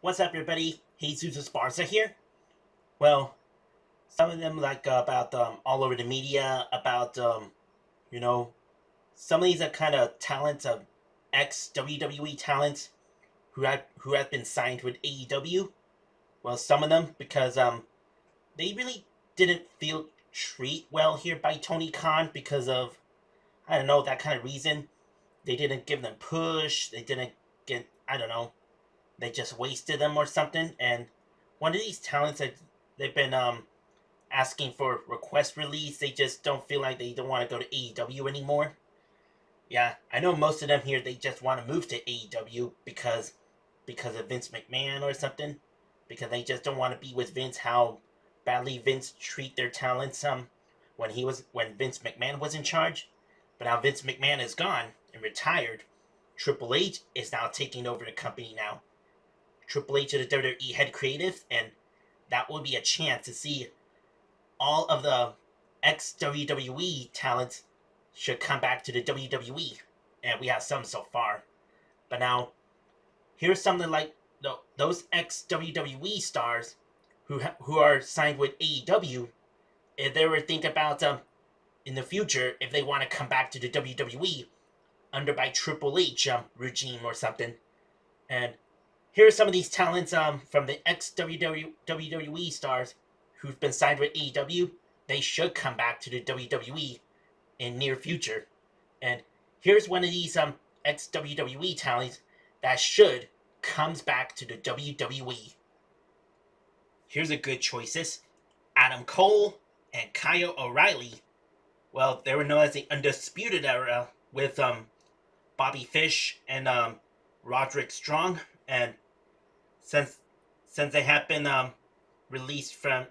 What's up, everybody? Jesus Esparza here. Well, some of them like uh, about um, all over the media about um, you know some of these are kind of talents of ex WWE talents who have who have been signed with AEW. Well, some of them because um they really didn't feel treat well here by Tony Khan because of I don't know that kind of reason. They didn't give them push. They didn't get I don't know. They just wasted them or something. And one of these talents that they've been um asking for request release, they just don't feel like they don't want to go to AEW anymore. Yeah, I know most of them here they just want to move to AEW because because of Vince McMahon or something. Because they just don't want to be with Vince how badly Vince treat their talents um when he was when Vince McMahon was in charge. But now Vince McMahon is gone and retired. Triple H is now taking over the company now. Triple H is the WWE head creative, and that will be a chance to see all of the ex WWE talents should come back to the WWE, and we have some so far. But now, here's something like those ex WWE stars who who are signed with AEW. If they were think about um, in the future if they want to come back to the WWE under by Triple H um, regime or something, and here are some of these talents um from the ex WWE stars who've been signed with AEW. They should come back to the WWE in near future. And here's one of these um ex WWE talents that should comes back to the WWE. Here's a good choices. Adam Cole and Kyle O'Reilly. Well, they were known as the Undisputed Era with um Bobby Fish and um Roderick Strong and since since they have been um released from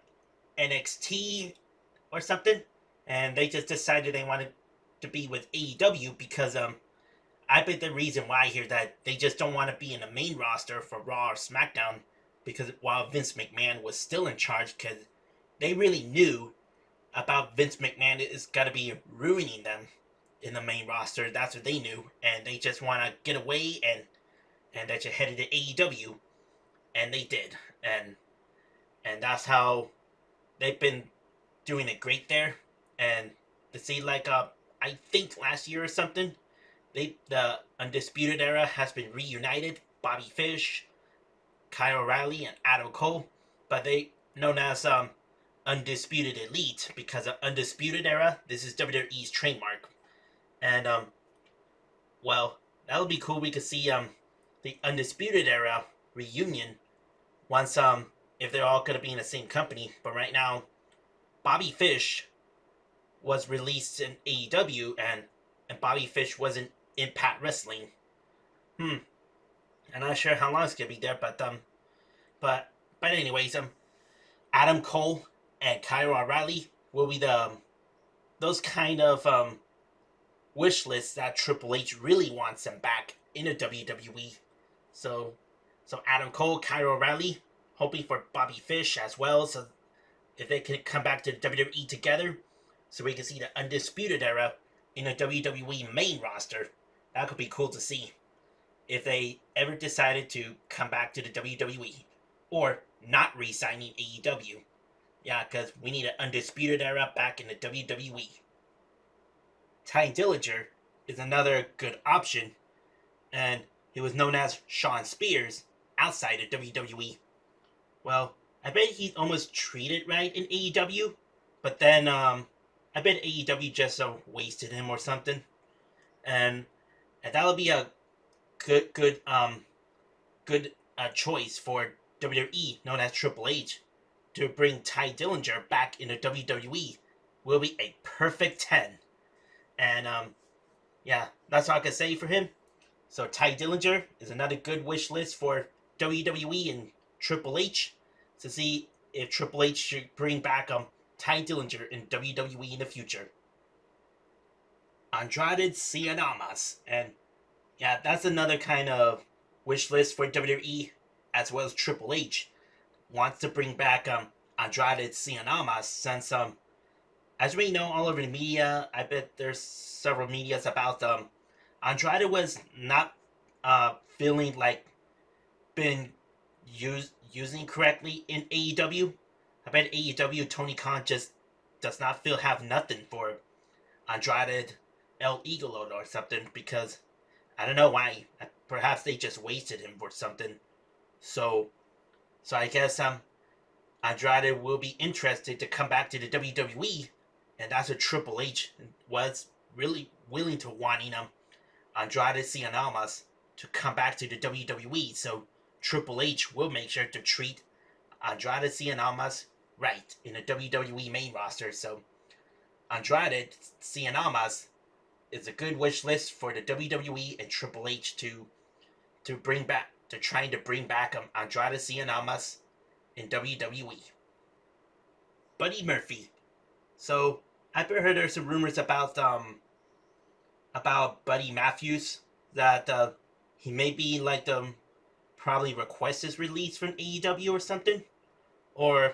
NXT or something and they just decided they wanted to be with AEW because um I bet the reason why here that they just don't want to be in the main roster for Raw or SmackDown because while Vince McMahon was still in charge because they really knew about Vince McMahon is gonna be ruining them in the main roster. That's what they knew, and they just want to get away and and that you headed to AEW, and they did, and and that's how they've been doing it great there and to see like uh I think last year or something, they the undisputed era has been reunited. Bobby Fish, Kyle O'Reilly, and Adam Cole, but they known as um undisputed elite because of undisputed era. This is WWE's trademark, and um, well that would be cool. We could see um the undisputed era reunion once um if they're all gonna be in the same company. But right now, Bobby Fish was released in AEW and and Bobby Fish was in Impact Wrestling. Hmm. I'm not sure how long it's gonna be there, but um, but but anyways, um, Adam Cole and Kyle O'Reilly will be the um, those kind of um wish lists that Triple H really wants them back in the WWE. So so Adam Cole, Kyle O'Reilly, hoping for Bobby Fish as well. So if they can come back to WWE together, so we can see the Undisputed Era in the WWE main roster. That could be cool to see if they ever decided to come back to the WWE or not re signing AEW. Yeah, because we need an Undisputed Era back in the WWE. Tye Dillinger is another good option, and he was known as Shawn Spears outside of WWE. Well, I bet he's almost treated right in AEW, but then um, I bet AEW just uh, wasted him or something, and and that'll be a good good um good uh, choice for WWE, known as Triple H, to bring Tye Dillinger back into WWE. Will be a perfect ten, and um yeah, that's all I can say for him. So Tye Dillinger is another good wish list for WWE and Triple H to see if Triple H should bring back um Tye Dillinger in WWE in the future. Andrade Cien Almas, and yeah, that's another kind of wish list for WWE as well as Triple H wants to bring back um Andrade Cien Almas since um as we know all over the media, I bet there's several medias about um Andrade was not uh feeling like been used using correctly in AEW. I bet AEW Tony Khan just does not feel have nothing for Andrade El Idolo or something because I don't know why. Perhaps they just wasted him for something. So, so I guess um, Andrade will be interested to come back to the WWE, and that's what Triple H was really willing to wanting him, Andrade Cien Almas, to come back to the WWE. So Triple H will make sure to treat Andrade Cien Almas right in the WWE main roster. So Andrade Cien Almas is a good wish list for the WWE and Triple H to to bring back to trying to bring back um, Andrade Cien Almas in WWE. Buddy Murphy. So I've heard there's some rumors about um about Buddy Matthews that uh, he may be like um probably request his release from AEW or something, or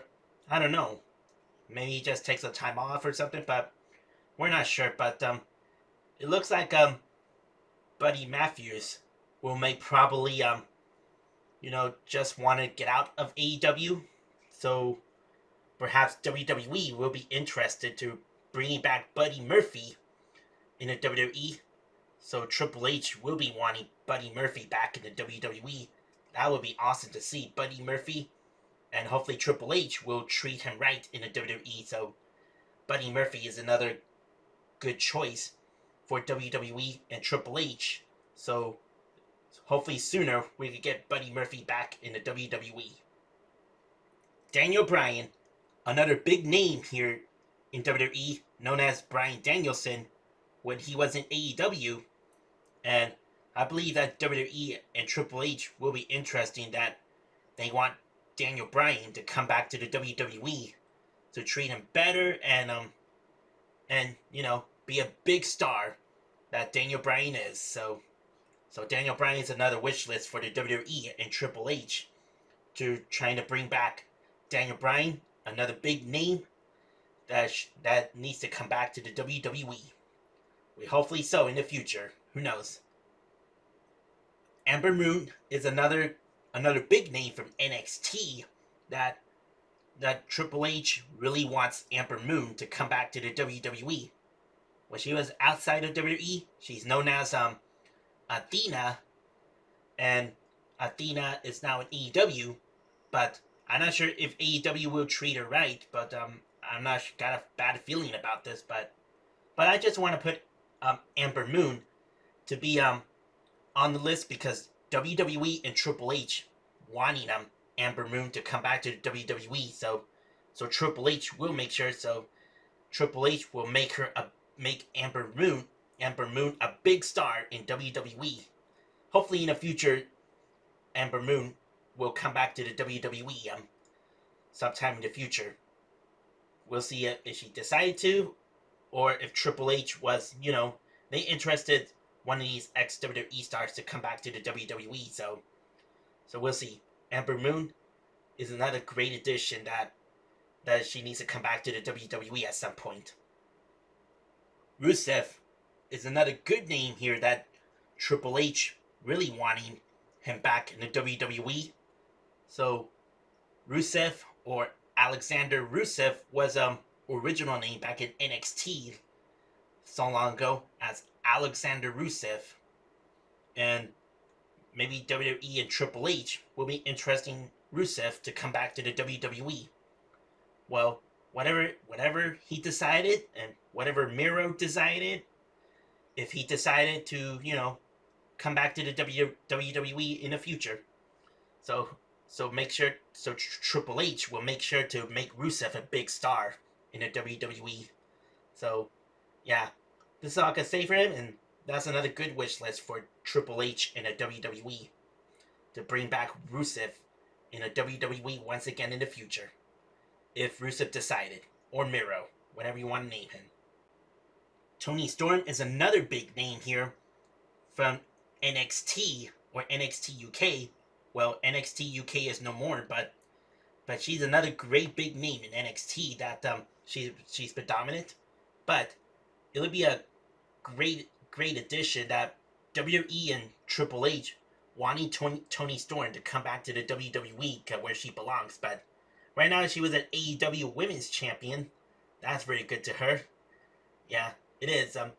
I don't know, maybe he just takes a time off or something. But we're not sure. But um, it looks like um Buddy Matthews will may probably um you know just want to get out of AEW, so perhaps WWE will be interested to bringing back Buddy Murphy in the WWE. So Triple H will be wanting Buddy Murphy back in the WWE. That would be awesome to see Buddy Murphy, and hopefully Triple H will treat him right in the WWE. So Buddy Murphy is another good choice for WWE and Triple H. So hopefully sooner we could get Buddy Murphy back in the WWE. Daniel Bryan, another big name here in WWE, known as Bryan Danielson, when he was in AEW. And I believe that WWE and Triple H will be interesting that they want Daniel Bryan to come back to the WWE to treat him better and um and you know be a big star that Daniel Bryan is. So so Daniel Bryan is another wish list for the WWE and Triple H to trying to bring back Daniel Bryan, another big name that that needs to come back to the WWE. We hopefully so in the future. Who knows? Ember Moon is another another big name from NXT that that Triple H really wants Ember Moon to come back to the WWE. When she was outside of WWE, she's known as um Athena, and Athena is now in AEW, but I'm not sure if AEW will treat her right. But um, I'm not got a bad feeling about this, but but I just want to put um, Ember Moon to be um on the list because WWE and Triple H wanting um Ember Moon to come back to WWE. So so Triple H will make sure. So Triple H will make her a make Ember Moon Ember Moon a big star in WWE. Hopefully in the future, Ember Moon will come back to the WWE um sometime in the future. We'll see if she decided to, or if Triple H was, you know, they interested one of these ex WWE stars to come back to the WWE. So, so we'll see. Ember Moon is another great addition that that she needs to come back to the WWE at some point. Rusev is another good name here that Triple H really wanting him back in the WWE. So Rusev or Alexander Rusev was um original name back in NXT so long ago as Alexander Rusev. And maybe WWE and Triple H will be interesting Rusev to come back to the WWE. Well, whatever whatever he decided and whatever Miro decided, if he decided to, you know, come back to the WWE in the future. So so make sure, so Triple H will make sure to make Rusev a big star in the WWE. So, yeah, this is all I can say for him, and that's another good wish list for Triple H in a WWE to bring back Rusev in a WWE once again in the future. If Rusev decided, or Miro, whatever you want to name him. Toni Storm is another big name here from NXT or NXT UK well, NXT UK is no more, but but she's another great big name in NXT that um she's she's predominant, but it would be a great great addition that WWE and Triple H wanting Toni, Toni Storm to come back to the WWE where she belongs, but right now she was an AEW Women's Champion. That's very good to her. Yeah, it is. Um,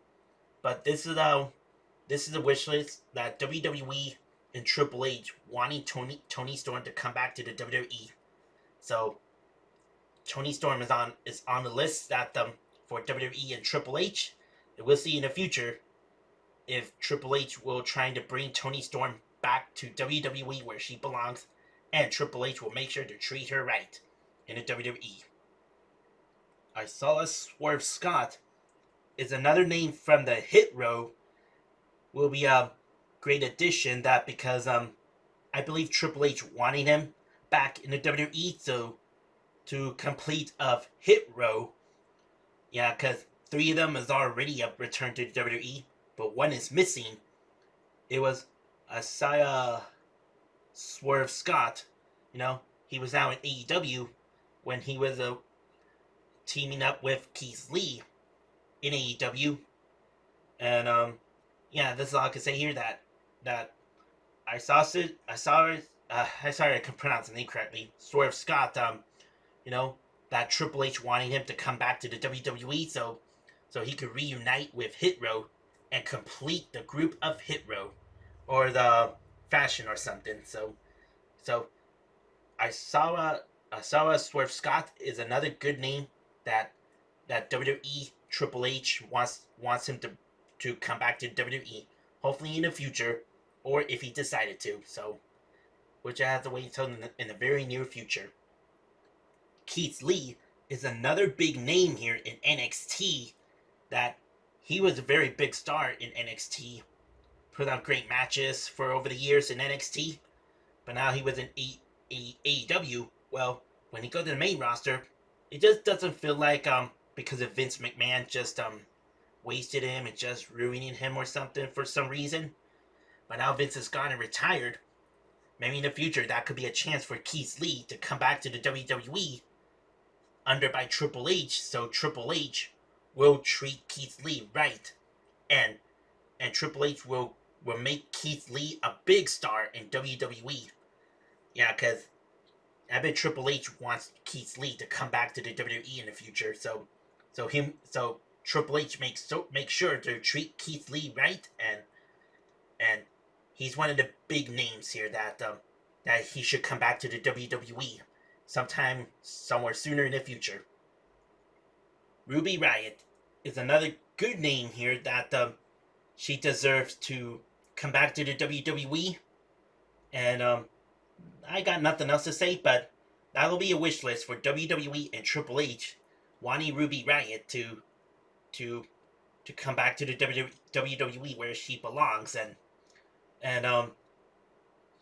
but this is uh, this is a wish list that WWE and Triple H wanting Toni Toni Storm to come back to the WWE. So Toni Storm is on is on the list that um for WWE and Triple H. And we'll see in the future if Triple H will trying to bring Toni Storm back to WWE where she belongs, and Triple H will make sure to treat her right in the WWE. Isaiah Swerve Scott is another name from the hit row. Will be a great addition that because um I believe Triple H wanting him back in the WWE so to complete of hit row. Yeah, because three of them is already a return to WWE, but one is missing. It was Isaiah Swerve Scott. You know, he was now in AEW when he was uh, teaming up with Keith Lee in AEW. And um, yeah, this is all I can say here. That that I saw. I saw it. Uh, I sorry I can pronounce the name correctly. Swerve Scott. Um, you know that Triple H wanting him to come back to the WWE so so he could reunite with Hit Row and complete the group of Hit Row or the fashion or something. So so Isaiah Isaiah Swerve Scott is another good name that that WWE Triple H wants wants him to to come back to WWE. Hopefully in the future, or if he decided to. So, which I have to wait until in the, in the very near future. Keith Lee is another big name here in NXT. That he was a very big star in NXT. Put on great matches for over the years in NXT. But now he was in AEW. Well, when he goes to the main roster, it just doesn't feel like um because of Vince McMahon just um wasted him and just ruining him or something for some reason. But now Vince is gone and retired. Maybe in the future that could be a chance for Keith Lee to come back to the WWE under by Triple H, so Triple H will treat Keith Lee right. And and Triple H will will make Keith Lee a big star in WWE. Yeah, cause I bet Triple H wants Keith Lee to come back to the WWE in the future. So so him so Triple H makes so make sure to treat Keith Lee right and and he's one of the big names here that um that he should come back to the WWE sometime somewhere sooner in the future. Ruby Riott is another good name here that um, she deserves to come back to the WWE. And um, I got nothing else to say, but that'll be a wish list for WWE and Triple H wanting Ruby Riott to to to come back to the WWE where she belongs and and um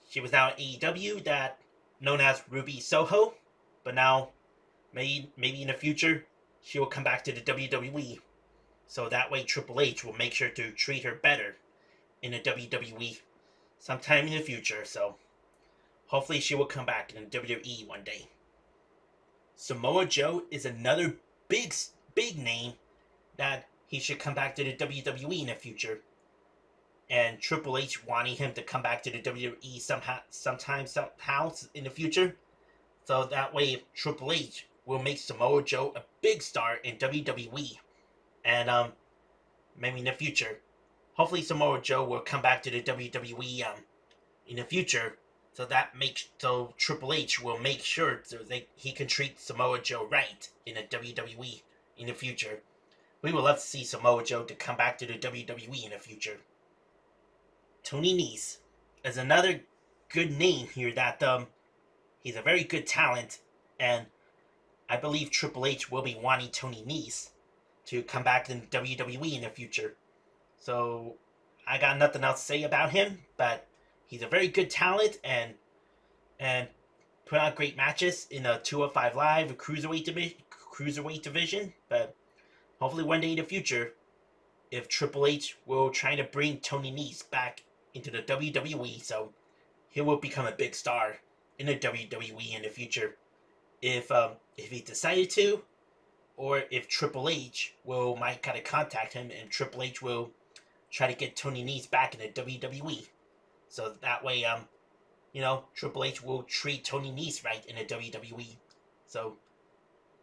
she was now in AEW that known as Ruby Soho, but now maybe maybe in the future she will come back to the WWE. So that way Triple H will make sure to treat her better in the WWE sometime in the future. So hopefully she will come back in the WWE one day. Samoa Joe is another big big name that he should come back to the WWE in the future. And Triple H wanting him to come back to the WWE somehow, sometime, somehow in the future. So that way, Triple H will make Samoa Joe a big star in WWE. And um, maybe in the future, hopefully Samoa Joe will come back to the WWE um, in the future. So that makes so Triple H will make sure so that he can treat Samoa Joe right in the WWE in the future. We would love to see Samoa Joe to come back to the WWE in the future. Tony Nese is another good name here that um he's a very good talent and I believe Triple H will be wanting Tony Nese to come back in WWE in the future. So I got nothing else to say about him, but he's a very good talent and and put on great matches in a 205 live a cruiserweight division cruiserweight division, but hopefully one day in the future if Triple H will try to bring Tony Nese back into the WWE, so he will become a big star in the WWE in the future. If um, if he decided to, or if Triple H will might kind of contact him, and Triple H will try to get Tony Nese back in the WWE. So that way, um, you know, Triple H will treat Tony Nese right in the WWE. So,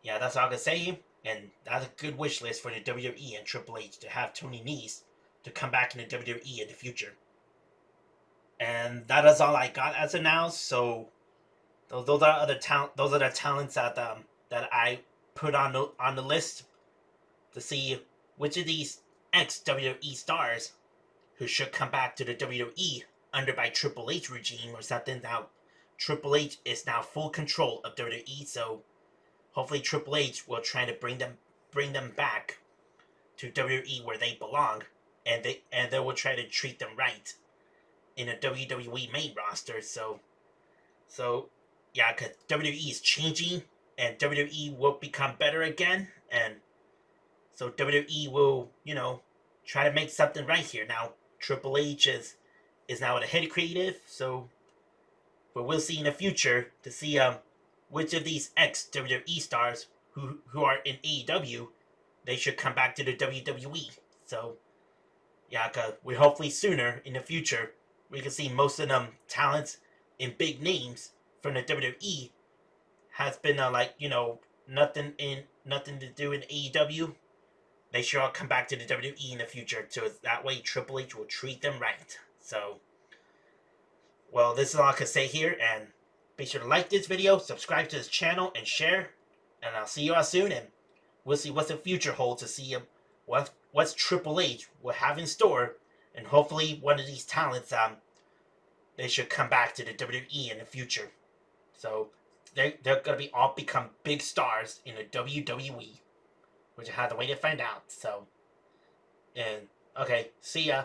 yeah, that's all I can say. And that's a good wish list for the WWE and Triple H to have Tony Nese to come back in the WWE in the future. And that is all I got as announced. So those, those are other talent. Those are the talents that um that I put on the on the list to see which of these ex WWE stars who should come back to the WWE under by Triple H regime or something. Now Triple H is now full control of WWE, so hopefully Triple H will try to bring them bring them back to WWE where they belong, and they and they will try to treat them right in a WWE main roster. So, so yeah, because WWE is changing, and WWE will become better again, and so WWE will you know try to make something right here. Now Triple H is is now at a head creative, so but we'll see in the future to see um which of these ex WWE stars who who are in AEW they should come back to the WWE. So yeah, cause we hopefully sooner in the future we can see most of them talents in big names from the WWE has been uh, like you know nothing in nothing to do in AEW. They should all come back to the WWE in the future, so that way Triple H will treat them right. So, well, this is all I can say here, and be sure to like this video, subscribe to this channel, and share. And I'll see you all soon, and we'll see what the future holds to see what what's Triple H will have in store, and hopefully one of these talents um they should come back to the WWE in the future. So they they're gonna be all become big stars in the WWE, which I had to wait to find out. So, and okay, see ya.